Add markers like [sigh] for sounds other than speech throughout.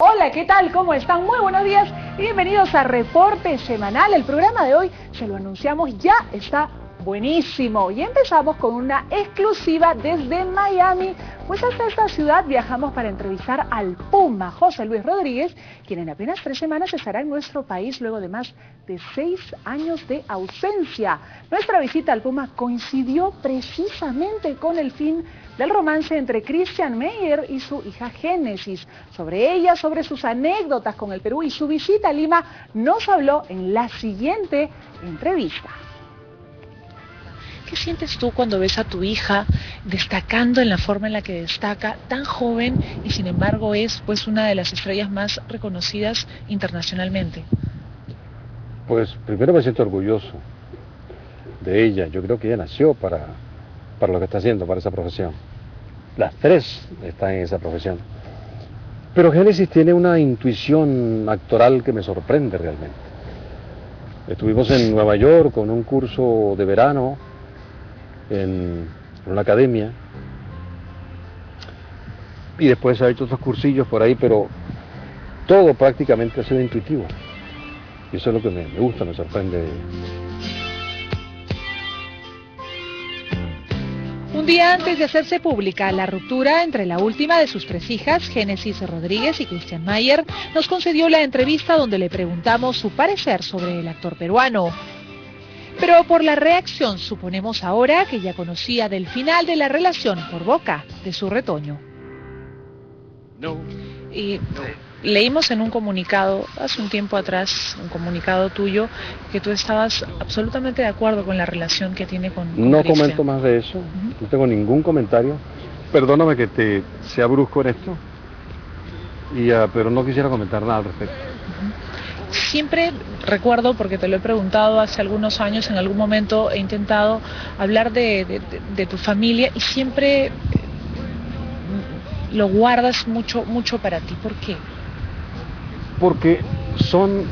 Hola, ¿qué tal? ¿Cómo están? Muy buenos días y bienvenidos a Reporte Semanal. El programa de hoy, se lo anunciamos, ya está buenísimo. Y empezamos con una exclusiva desde Miami, pues hasta esta ciudad viajamos para entrevistar al Puma José Luis Rodríguez, quien en apenas tres semanas estará en nuestro país luego de más de seis años de ausencia. Nuestra visita al Puma coincidió precisamente con el fin del romance entre Christian Meyer y su hija Génesis. Sobre ella, sobre sus anécdotas con el Perú y su visita a Lima, nos habló en la siguiente entrevista. ¿Qué sientes tú cuando ves a tu hija destacando en la forma en la que destaca, tan joven y sin embargo es pues una de las estrellas más reconocidas internacionalmente? Pues primero me siento orgulloso de ella. Yo creo que ella nació para, para lo que está haciendo, para esa profesión. Las tres están en esa profesión. Pero Génesis tiene una intuición actoral que me sorprende realmente. Estuvimos en Nueva York con un curso de verano en, una academia y después ha hecho otros cursillos por ahí, pero todo prácticamente ha sido intuitivo. Y eso es lo que me, me gusta, me sorprende. Un día antes de hacerse pública la ruptura entre la última de sus tres hijas, Génesis Rodríguez y Christian Mayer, nos concedió la entrevista donde le preguntamos su parecer sobre el actor peruano. Pero por la reacción suponemos ahora que ya conocía del final de la relación por boca de su retoño. No. Y leímos en un comunicado, hace un tiempo atrás, un comunicado tuyo, que tú estabas absolutamente de acuerdo con la relación que tiene con... con No Christian. comento más de eso, no tengo ningún comentario. Perdóname que te sea brusco en esto, y, ah, pero no quisiera comentar nada al respecto. Siempre recuerdo, porque te lo he preguntado hace algunos años, en algún momento he intentado hablar de, tu familia y siempre eh, lo guardas mucho, mucho para ti. ¿Por qué? Porque son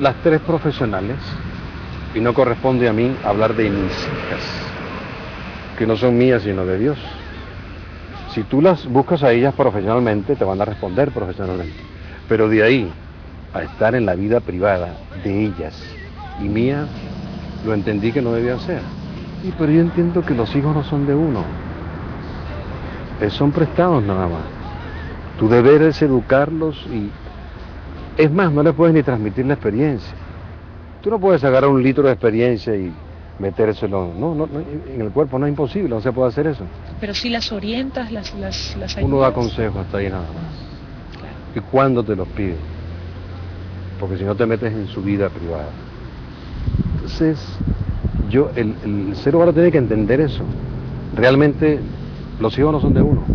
las tres profesionales y no corresponde a mí hablar de mis hijas, que no son mías sino de Dios. Si tú las buscas a ellas profesionalmente, te van a responder profesionalmente. Pero de ahí a estar en la vida privada de ellas y mía, lo entendí que no debía ser. Y pero yo entiendo que los hijos no son de uno. Eh, son prestados nada más. Tu deber es educarlos y es más, no les puedes ni transmitir la experiencia. Tú no puedes agarrar un litro de experiencia y metérselo. No, no, no, en el cuerpo no es imposible, no se puede hacer eso. Pero si las orientas, las, las, las Uno da ayudas. consejos hasta ahí nada más. Claro. ¿Y cuándo te los pide? Porque si no te metes en su vida privada. Entonces, yo, el, el ser humano tiene que entender eso. Realmente los hijos no son de uno,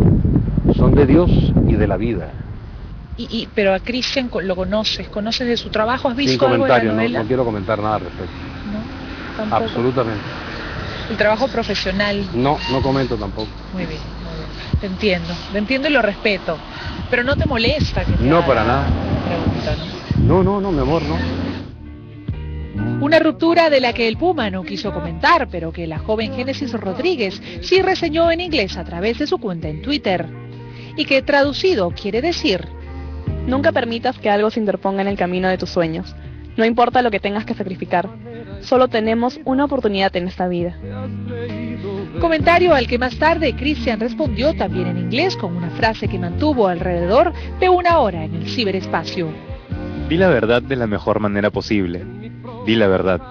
son de Dios y de la vida. Y, y- pero a Cristian lo conoces, conoces de su trabajo, has Sin visto algo de la comentario, no, novela. no quiero comentar nada al respecto. No, tampoco. Absolutamente. El trabajo profesional. No, no comento tampoco. Muy bien, muy bien. Te entiendo, te entiendo y lo respeto. Pero no te molesta que te No, haga para nada. pregunta, ¿no? No, no, no, mi amor, no. Una ruptura de la que el Puma no quiso comentar, pero que la joven Génesis Rodríguez sí reseñó en inglés a través de su cuenta en Twitter. Y que traducido quiere decir, Nunca permitas que algo se interponga en el camino de tus sueños. No importa lo que tengas que sacrificar. Solo tenemos una oportunidad en esta vida. comentario al que más tarde Christian respondió también en inglés con una frase que mantuvo alrededor de una hora en el ciberespacio. Di la verdad de la mejor manera posible. Di la verdad.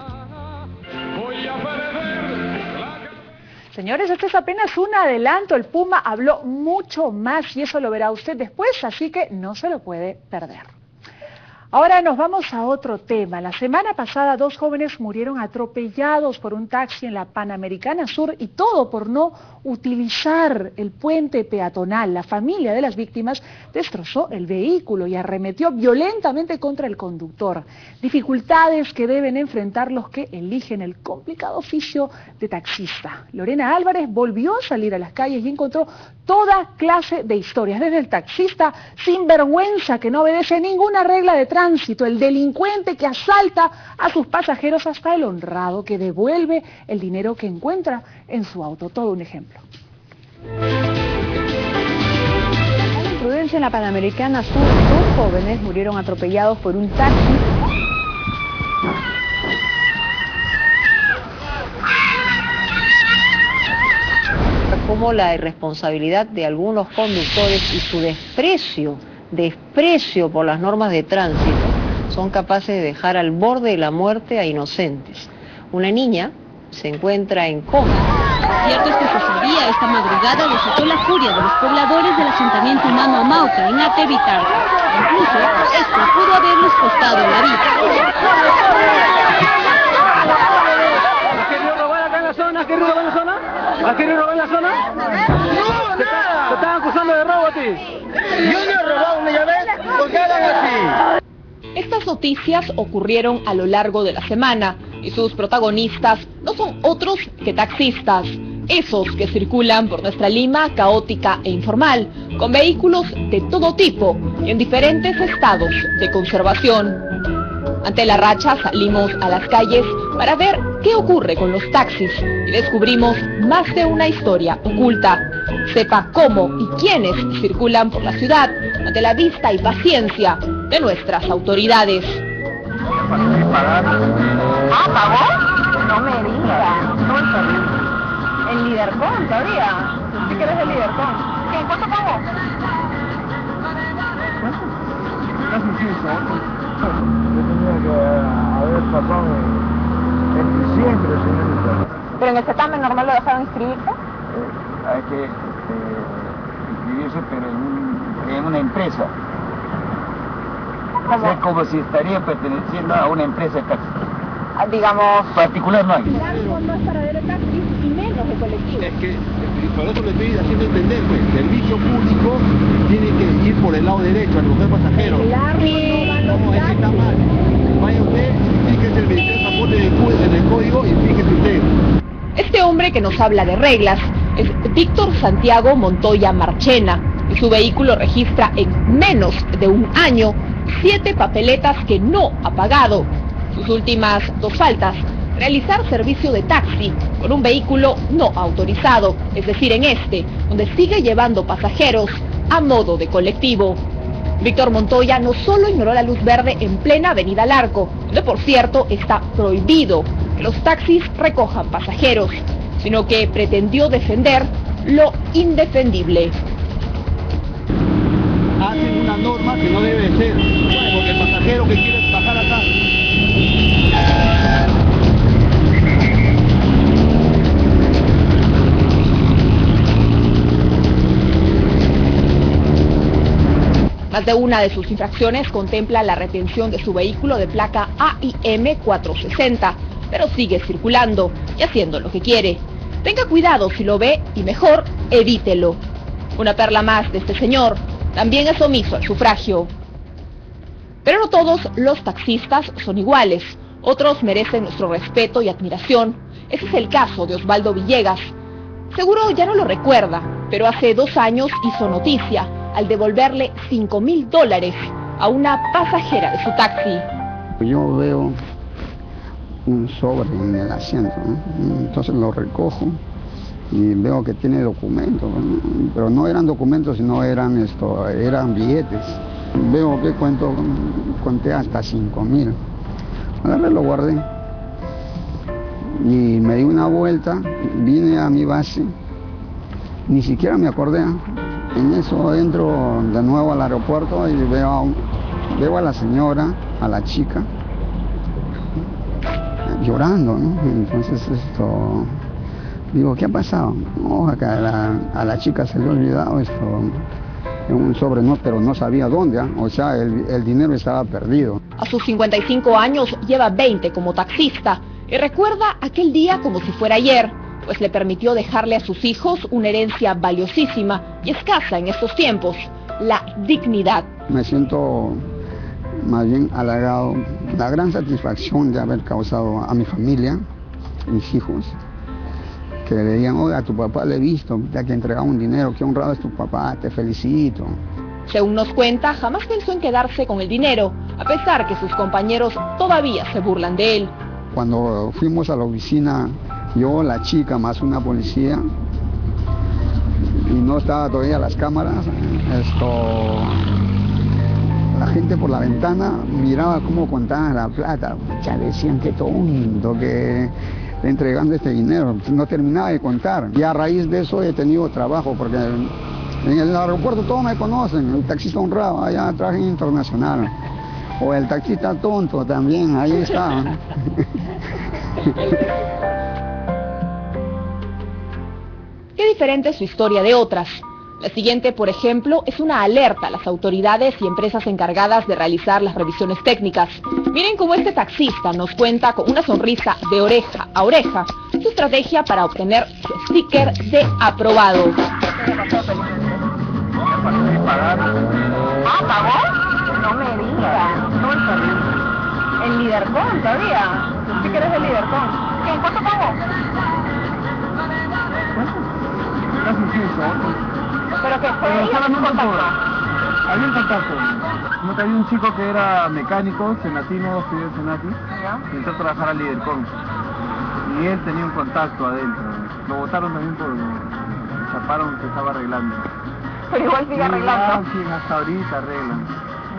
Señores, este es apenas un adelanto. El Puma habló mucho más y eso lo verá usted después, así que no se lo puede perder. Ahora nos vamos a otro tema. La semana pasada dos jóvenes murieron atropellados por un taxi en la Panamericana Sur y todo por no utilizar el puente peatonal. La familia de las víctimas destrozó el vehículo y arremetió violentamente contra el conductor. Dificultades que deben enfrentar los que eligen el complicado oficio de taxista. Lorena Álvarez volvió a salir a las calles y encontró toda clase de historias, desde el taxista sin vergüenza que no obedece ninguna regla de tránsito, el delincuente que asalta a sus pasajeros hasta el honrado que devuelve el dinero que encuentra en su auto. Todo un ejemplo. Tan imprudente Valencia, en la Panamericana Sur, dos jóvenes murieron atropellados por un taxi. Como la irresponsabilidad de algunos conductores y su desprecio, desprecio por las normas de tránsito, son capaces de dejar al borde de la muerte a inocentes. Una niña se encuentra en coma cierto es que sucedía esta madrugada desató la furia de los pobladores del asentamiento humano Amauca en Atevitar. Incluso esto pudo haberles costado la vida. ¿Has querido robar acá en la zona? ¿Has querido robar en la zona? ¿Has querido robar en la zona? Acusando de robo a ti. Yo no he robado, ¿me llamé? ¿Por qué? Estas noticias ocurrieron a lo largo de la semana y sus protagonistas no son otros que taxistas, esos que circulan por nuestra Lima caótica e informal, con vehículos de todo tipo y en diferentes estados de conservación. Ante la racha salimos a las calles para ver qué ocurre con los taxis y descubrimos más de una historia oculta. Sepa cómo y quiénes circulan por la ciudad ante la vista y paciencia de nuestras autoridades. ¿Ah, pagó? No me digas. ¿Cómo el ¿En Lidercon todavía? ¿Sí que eres de Lidercon? ¿Qué? ¿Cuánto pagó? Casi 15 Yo tenía que haber pasado en diciembre, señorita. ¿Pero en el certamen normal lo dejaron inscribirse? Eh, hay que eh, inscribirse, pero en, un, en una empresa. ¿Cómo? Es como si estaría perteneciendo a una empresa de taxi. Ah, digamos... Particular no hay. no es paradero de taxi y menos de colectivo. Es que por eso le estoy haciendo entender, pues, servicio público tiene que ir por el lado derecho, a recoger pasajeros. No, ese está mal. Vaya usted, fíjese el Ministerio de Transporte de Cuba en el código y fíjese usted. Este hombre que nos habla de reglas es Víctor Santiago Montoya Marchena su vehículo registra en menos de un año siete papeletas que no ha pagado. Sus últimas dos faltas, realizar servicio de taxi con un vehículo no autorizado, es decir, en este, donde sigue llevando pasajeros a modo de colectivo. Víctor Montoya no solo ignoró la luz verde en plena avenida Larco, donde por cierto está prohibido que los taxis recojan pasajeros, sino que pretendió defender lo indefendible. Hacen una norma que no debe ser, porque el pasajero que quiere bajar acá Más de una de sus infracciones contempla la retención de su vehículo de placa AIM 460, pero sigue circulando y haciendo lo que quiere. Tenga cuidado si lo ve y mejor evítelo. Una perla más de este señor también es omiso al sufragio. Pero no todos los taxistas son iguales. Otros merecen nuestro respeto y admiración. Ese es el caso de Osvaldo Villegas. Seguro ya no lo recuerda, pero hace dos años hizo noticia al devolverle 5 mil dólares a una pasajera de su taxi. Yo veo un sobre en el asiento, entonces lo recojo y veo que tiene documentos, pero no eran documentos, sino eran esto, eran billetes. Veo que cuento, conté hasta 5 mil. Agarré, lo guardé. Y me di una vuelta, vine a mi base, ni siquiera me acordé. En eso entro de nuevo al aeropuerto y veo veo a la señora, a la chica, llorando, ¿no? Entonces esto, digo, ¿qué ha pasado? No, a la, a la chica se le ha olvidado esto en un sobre, no, pero no sabía dónde, ¿ah? o sea, el, el dinero estaba perdido. A sus 55 años lleva 20 como taxista y recuerda aquel día como si fuera ayer, pues le permitió dejarle a sus hijos una herencia valiosísima y escasa en estos tiempos, la dignidad. Me siento más bien halagado, la gran satisfacción de haber causado a mi familia, mis hijos, que le digan, oiga, a tu papá le he visto, ya que entregado un dinero, qué honrado es tu papá, te felicito. Según nos cuenta, jamás pensó en quedarse con el dinero, a pesar que sus compañeros todavía se burlan de él. Cuando fuimos a la oficina, yo, la chica, más una policía, y no estaba todavía las cámaras, esto la gente por la ventana miraba cómo contaban la plata, ya decían que tonto, que entregando este dinero, no terminaba de contar. Y a raíz de eso he tenido trabajo, porque en el aeropuerto todos me conocen, el taxista honrado, allá traje internacional. O el taxista tonto también, ahí está. [laughs] Qué diferente es su historia de otras. La siguiente, por ejemplo, es una alerta a las autoridades y empresas encargadas de realizar las revisiones técnicas. Miren cómo este taxista nos cuenta con una sonrisa de oreja a oreja su estrategia para obtener su sticker de aprobado. Ah, ¿pagó? No me digas. El En Lidercon todavía. Tú sí que eres de Lidercon. ¿Qué? ¿Cuánto pagó? Casi 100 soles. Pero que fue Pero ahí, solamente ¿no? por... Había un contacto. Como que había un chico que era mecánico, senatino, estudió en Senati, y entró a trabajar al Lidercom. Y él tenía un contacto adentro. Lo votaron también por... Chaparon que estaba arreglando. Pero igual sigue arreglando. Sí, hasta ahorita arreglan.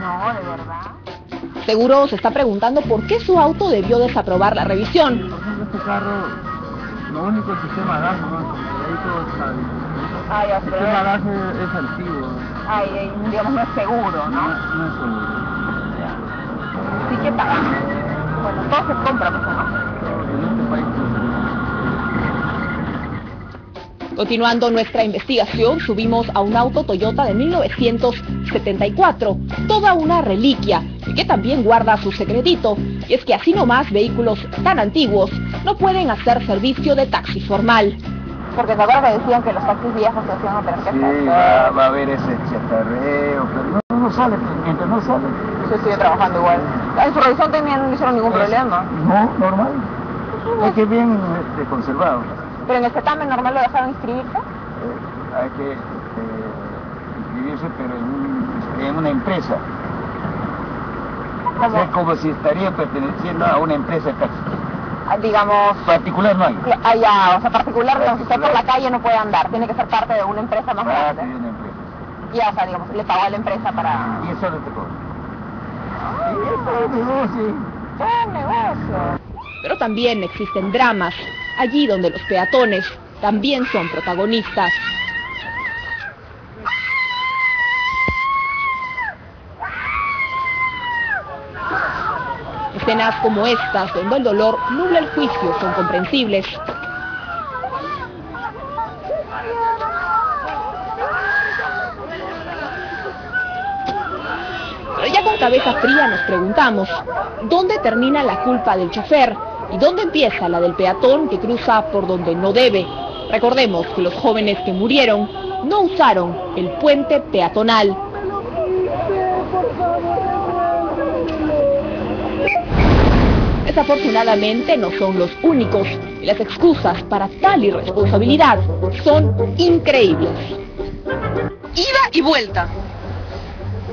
No, de verdad. Seguro se está preguntando por qué su auto debió desaprobar la revisión. Por ejemplo, este carro, lo único es el sistema gas, ¿no? Ahí todo está. Ay, sistema gas es, es antiguo. ay, ay, digamos, no es seguro, No, ¿no? no es seguro. Sí que pagamos. Bueno, todo se compra, pues, ¿no? En este país Continuando nuestra investigación, subimos a un auto Toyota de 1974, toda una reliquia, y que también guarda su secretito, y es que así nomás vehículos tan antiguos no pueden hacer servicio de taxi formal. Porque acuerdas que decían que los taxis viejos se hacían operar Sí, va, va a haber ese chatarreo, pero no, no sale, mientras no sale. Yo sigue trabajando igual. En su revisión también no hicieron ningún problema. No, normal. Es que bien este, conservado. Pero en el certamen normal lo dejaron inscribirse. Eh, hay que este, inscribirse, pero en, un- en una empresa. O sea, es como si estaría perteneciendo a una empresa taxi. Ah, Digamos, Particular no hay. allá, o sea, particular, si está por la calle no puede andar, tiene que ser parte de una empresa más Ah, grande. sí, una empresa. Ya, o sea, digamos, le pagó a la empresa para... Y eso no te cobra. Y eso es negocio. ¡Qué negocio! Pero también existen dramas, allí donde los peatones también son protagonistas. Escenas como estas, donde el dolor nubla el juicio, son comprensibles. Pero ya con cabeza fría nos preguntamos, ¿dónde termina la culpa del chofer y dónde empieza la del peatón que cruza por donde no debe? Recordemos que los jóvenes que murieron no usaron el puente peatonal. Desafortunadamente no son los únicos y las excusas para tal irresponsabilidad son increíbles. Ida y vuelta.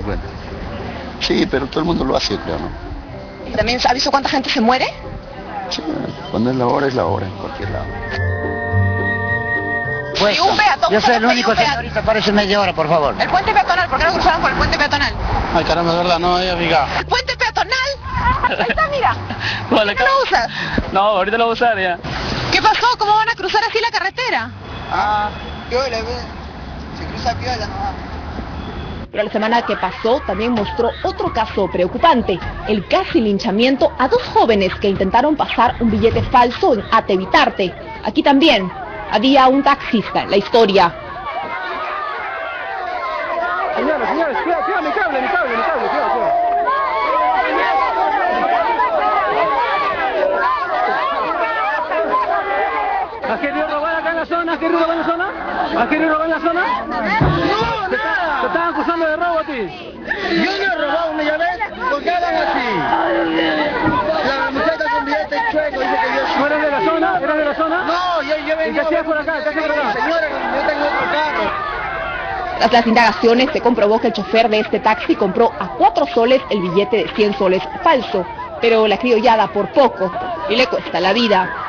Bueno, sí, pero todo el mundo lo hace, creo, ¿no? ¿Y también ha visto cuánta gente se muere? Sí, cuando es la hora, es la hora, en cualquier lado. y un peatón. Yo soy el único señorita, parece media hora, por favor. El puente peatonal, ¿por qué no cruzaron por el puente peatonal? Ay, caramba, de verdad, no había fijado. ¡El puente peatonal! Ahí está, mira. [laughs] Vale, ¿Qué lo usas? No, ahorita lo voy a usar ya. ¿Qué pasó? ¿Cómo van a cruzar así la carretera? Ah, piola. Se cruza piola nomás. Pero la semana que pasó también mostró otro caso preocupante, el casi linchamiento a dos jóvenes que intentaron pasar un billete falso en Atevitarte. Aquí también había un taxista en la historia. Señores, señores, cuidado, cuidado, mi cable, mi cable, mi cable, cuidado, cuidado. ¿Has querido robar acá en la zona? ¿Has querido robar en la zona? ¡No, te, te estaban acusando de robo a ti. Yo no he robado una llave, ¿por qué hablan así? La muchacha con billete chueco dice que yo ¿Tú eres de la zona? ¿Eres de la zona? No, yo, yo ¿Y vengo qué hacías por acá? ¿Qué hacías por acá? Señora, yo tengo otro carro. Tras las indagaciones se comprobó que el chofer de este taxi compró a cuatro soles el billete de 100 soles falso, pero la criollada por poco y le cuesta la vida.